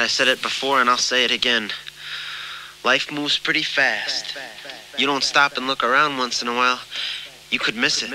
I said it before and I'll say it again. Life moves pretty fast. You don't stop and look around once in a while, you could miss it.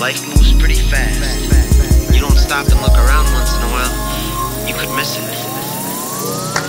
Life moves pretty fast. You don't stop and look around once in a while, you could miss it.